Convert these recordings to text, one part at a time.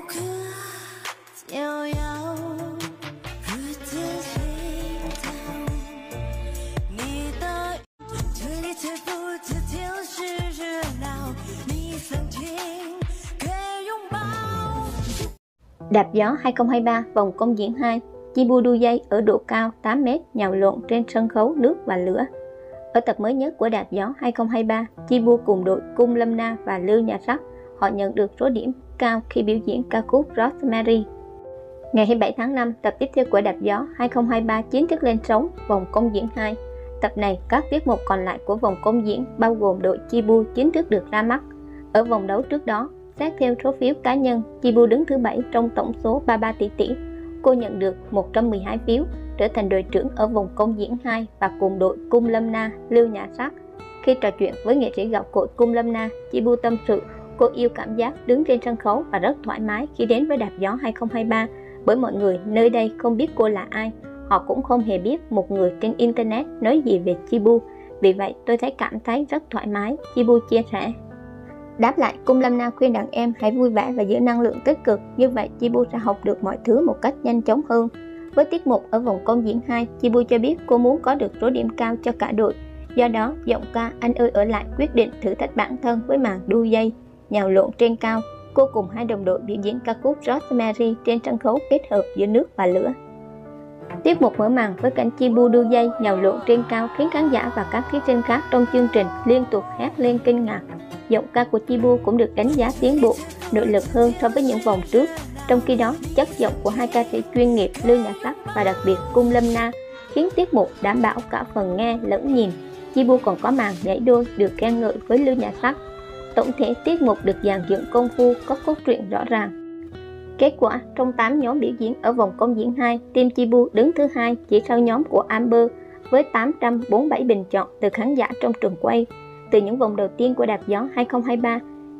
颗逍遥，如此心跳。你的这一切不知天时热闹，你曾经给拥抱。 Đạp gió 2023 vòng công diễn 2 Chibu đu dây ở độ cao 8m nhào lộn trên sân khấu nước và lửa. Ở tập mới nhất của Đạp gió 2023, Chibu cùng đội Cung Lâm Na và Lưu Nhà Sắc họ nhận được số điểm cao khi biểu diễn ca khúc Rosemary. Ngày 27 tháng 5, tập tiếp theo của Đạp gió 2023 chính thức lên sóng vòng công diễn 2. Tập này, các tiết mục còn lại của vòng công diễn bao gồm đội Chibu chính thức được ra mắt. Ở vòng đấu trước đó, xét theo số phiếu cá nhân, Chibu đứng thứ 7 trong tổng số 33 tỷ tỷ. Cô nhận được 112 phiếu, trở thành đội trưởng ở vòng công diễn 2 và cùng đội Cung Lâm Na, Lưu Nhã Sắc. Khi trò chuyện với nghệ sĩ gạo cội Cung Lâm Na, Chibu tâm sự cô yêu cảm giác đứng trên sân khấu và rất thoải mái khi đến với Đạp Gió 2023 bởi mọi người nơi đây không biết cô là ai. Họ cũng không hề biết một người trên Internet nói gì về Chibu. Vì vậy tôi thấy cảm thấy rất thoải mái, Chibu chia sẻ. Đáp lại, Cung Lâm Na khuyên đàn em hãy vui vẻ và giữ năng lượng tích cực, như vậy Chibu sẽ học được mọi thứ một cách nhanh chóng hơn. Với tiết mục ở vòng công diễn 2, Chibu cho biết cô muốn có được số điểm cao cho cả đội. Do đó, giọng ca Anh ơi ở lại quyết định thử thách bản thân với màn đu dây, nhào lộn trên cao. Cô cùng hai đồng đội biểu diễn ca khúc Rosemary trên sân khấu kết hợp giữa nước và lửa. Tiết mục mở màn với cảnh Chibu đu dây nhào lộn trên cao khiến khán giả và các thí sinh khác trong chương trình liên tục hét lên kinh ngạc. Giọng ca của Chibu cũng được đánh giá tiến bộ, nội lực hơn so với những vòng trước. Trong khi đó, chất giọng của hai ca sĩ chuyên nghiệp Lưu Nhã Sắc và đặc biệt Cung Lâm Na khiến tiết mục đảm bảo cả phần nghe lẫn nhìn. Chibu còn có màn nhảy đôi được khen ngợi với Lưu Nhã Sắc. Tổng thể tiết mục được dàn dựng công phu, có cốt truyện rõ ràng. Kết quả, trong 8 nhóm biểu diễn ở vòng công diễn 2, Team Chibu đứng thứ hai chỉ sau nhóm của Amber với 847 bình chọn từ khán giả trong trường quay. Từ những vòng đầu tiên của Đạp Gió 2023,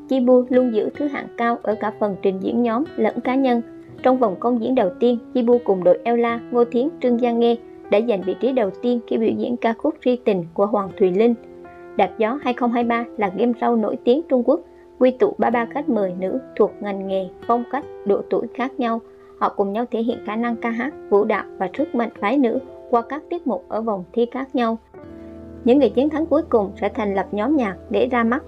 Chibu luôn giữ thứ hạng cao ở cả phần trình diễn nhóm lẫn cá nhân. Trong vòng công diễn đầu tiên, Chibu cùng đội Ella, Ngô Thiến, Trương Giang Nghê đã giành vị trí đầu tiên khi biểu diễn ca khúc Tri Tình của Hoàng Thùy Linh. Đạp Gió 2023 là game show nổi tiếng Trung Quốc, quy tụ 33 khách mời nữ thuộc ngành nghề, phong cách, độ tuổi khác nhau. Họ cùng nhau thể hiện khả năng ca hát, vũ đạo và sức mạnh phái nữ qua các tiết mục ở vòng thi khác nhau. Những người chiến thắng cuối cùng sẽ thành lập nhóm nhạc để ra mắt